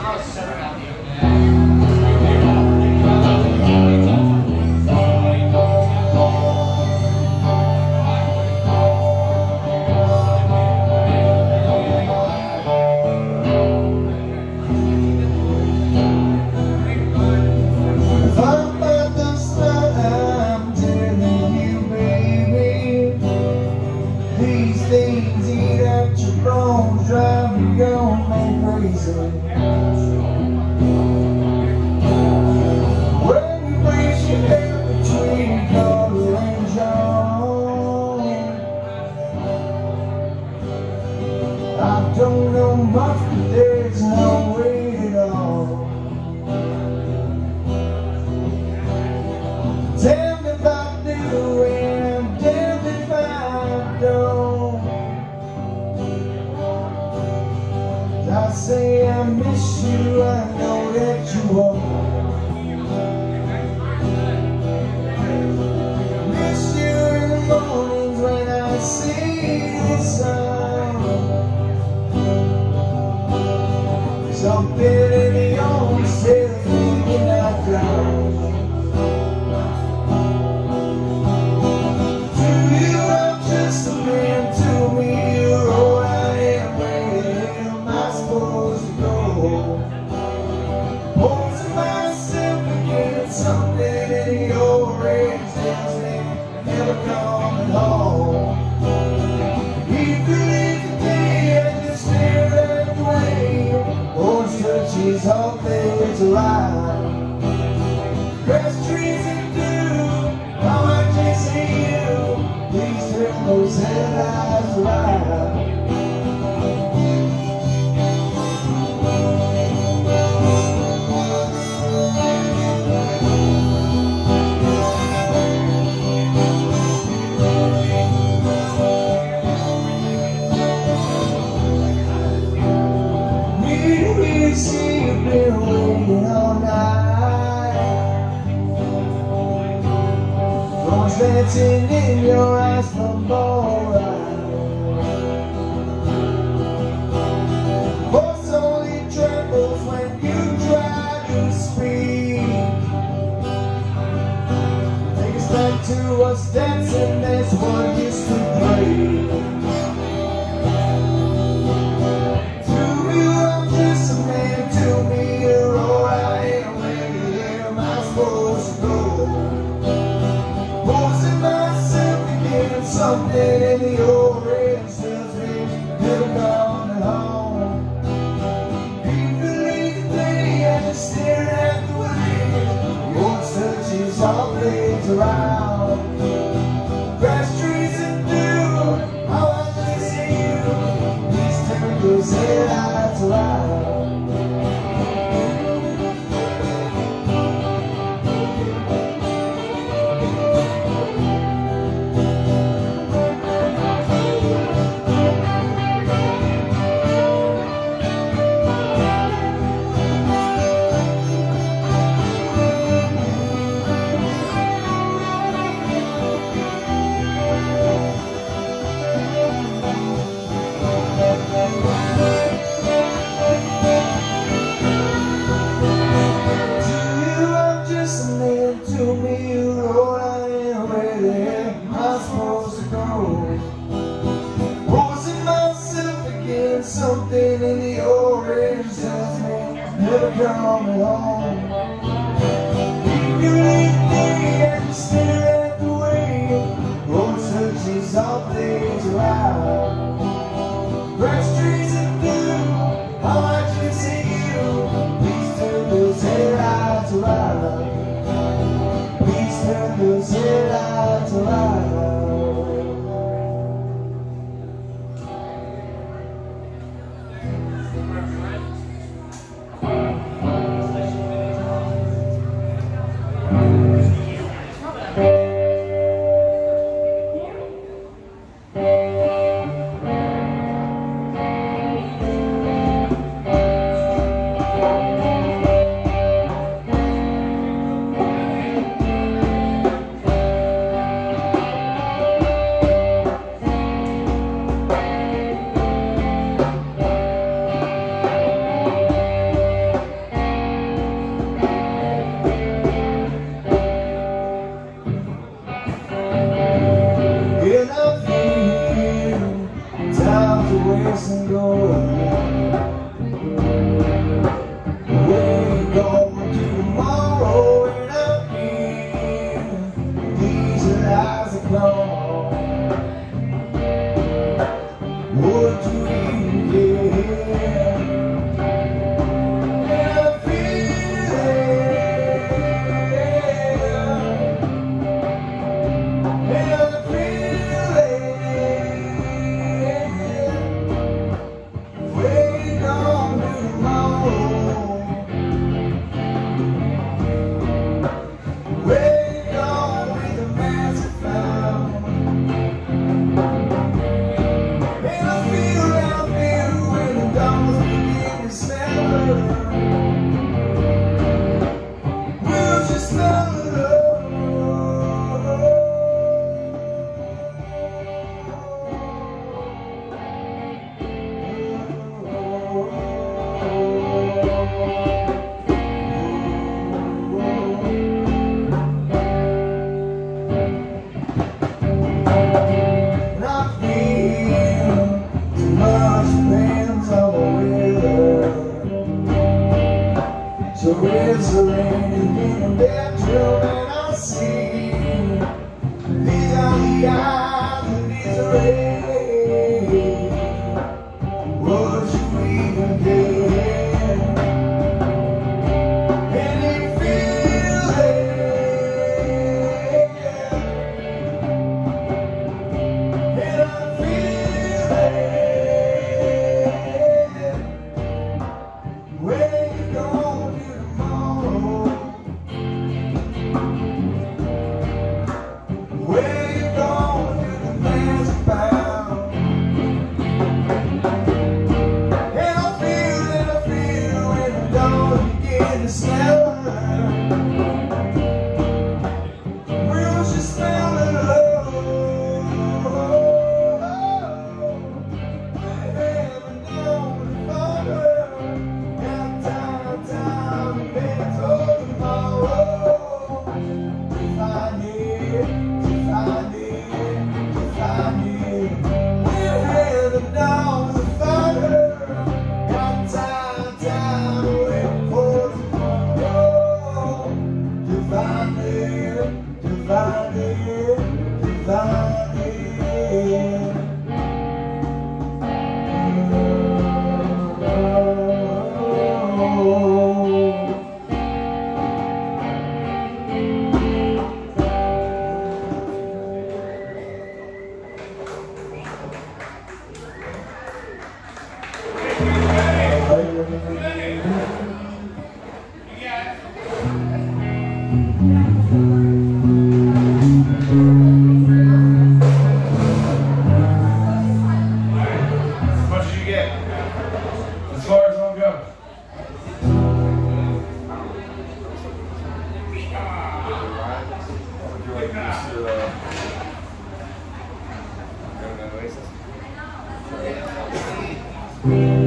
house set around you. Uma vez não I'll the That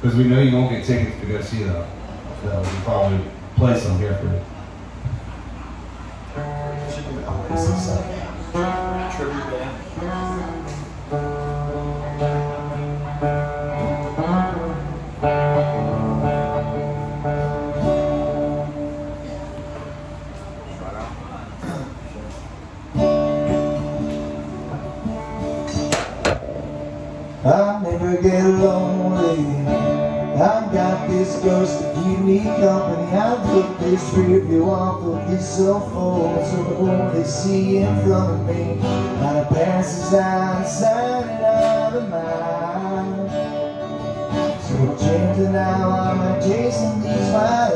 Because we know you won't get tickets to go see them. So we probably play some here for you. me company I put this rear view off of this so full So I only see in front of me. How it passes out inside and out of mind. So I'm changing now, I'm adjacent these miles.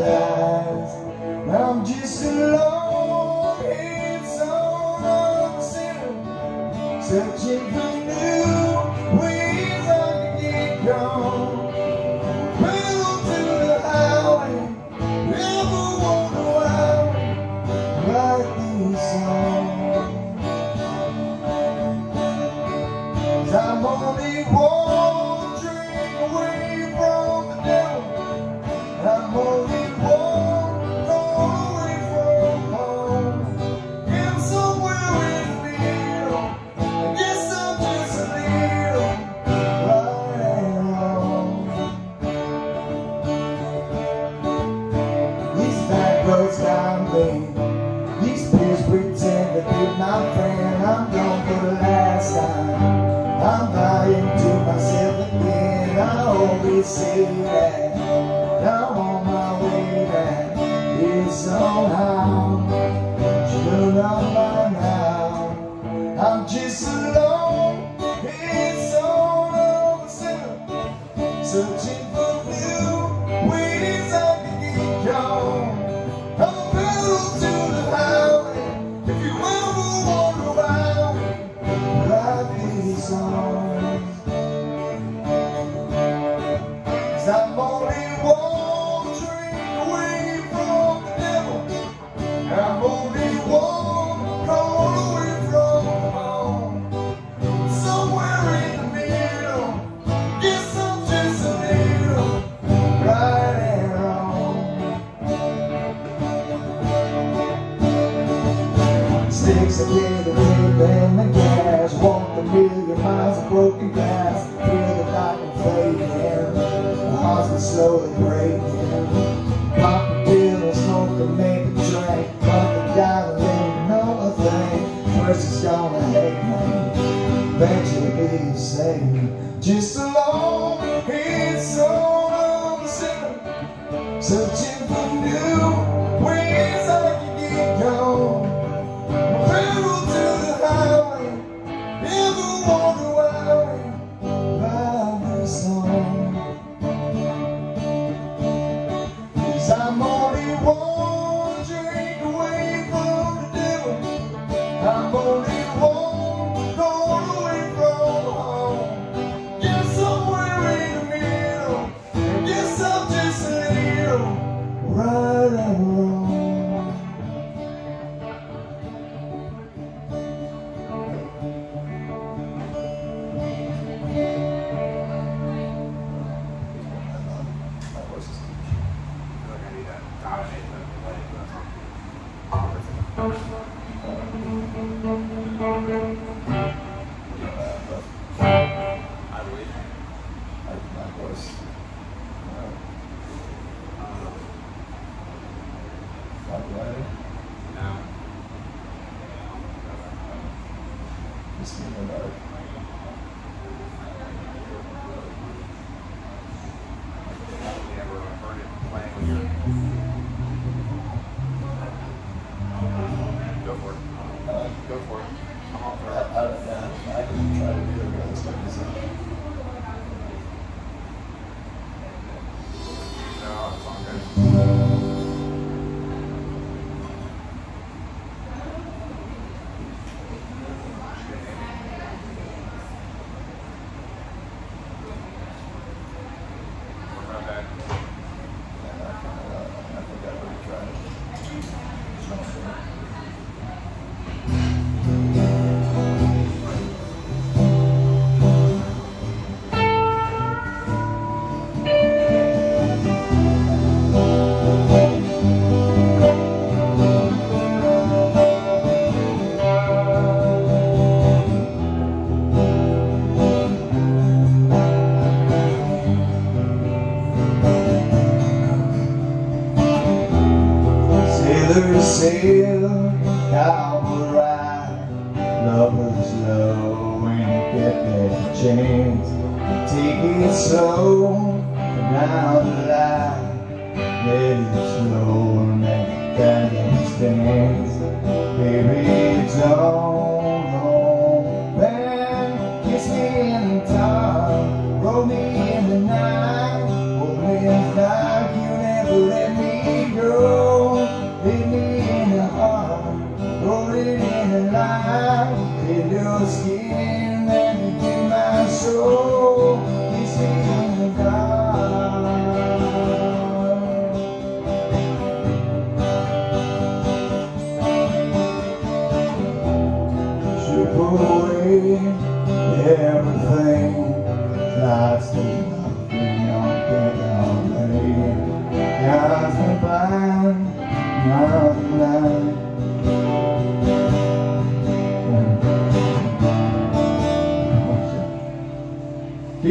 mercy's gonna hate me. Bet you'll be saved. Just so."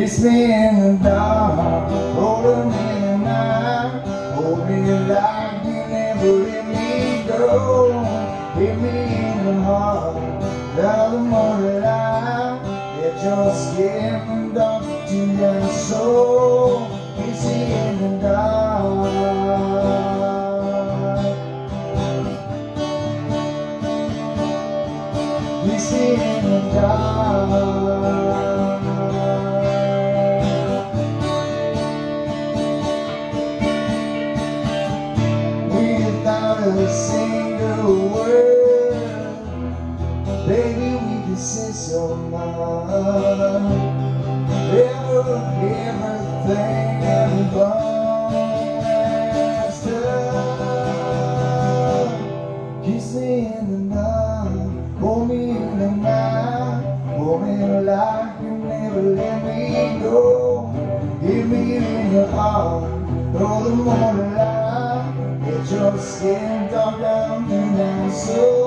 Kiss me in the dark, hold me in the night, hold me like you never let me go. Hit me in the heart, down the morning light, let your skin Baby, we can say so much. Ever, everything and long. Kiss me in the night, hold me in the night, hold me like you never let me go. Give me in your heart, throw the morning your skin dark down to my soul.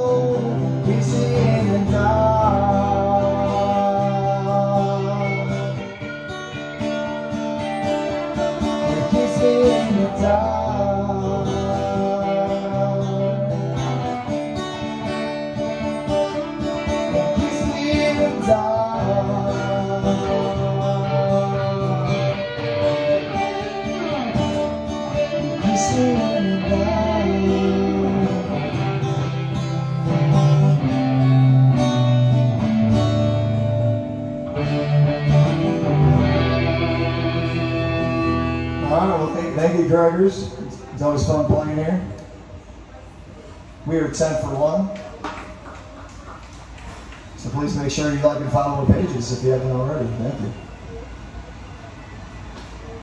It's always fun playing here. We are 10 for 1. So please make sure you like and follow the pages if you haven't already. Thank you.